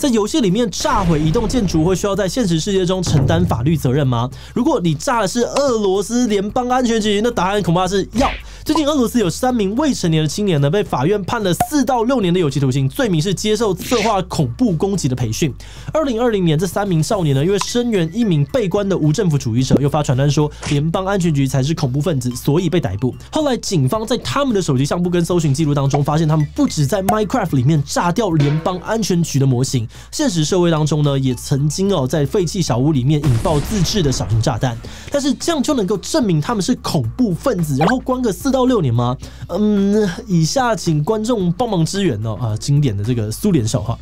在游戏里面炸毁一栋建筑会需要在现实世界中承担法律责任吗？如果你炸的是俄罗斯联邦安全局，那答案恐怕是要。最近俄罗斯有三名未成年的青年呢，被法院判了四到六年的有期徒刑，罪名是接受策划恐怖攻击的培训。二零二零年，这三名少年呢，因为声援一名被关的无政府主义者，又发传单说联邦安全局才是恐怖分子，所以被逮捕。后来警方在他们的手机相簿跟搜寻记录当中，发现他们不止在 Minecraft 里面炸掉联邦安全局的模型，现实社会当中呢，也曾经哦在废弃小屋里面引爆自制的小型炸弹。但是这样就能够证明他们是恐怖分子，然后关个四到到六年吗？嗯，以下请观众帮忙支援哦啊，经典的这个苏联笑话。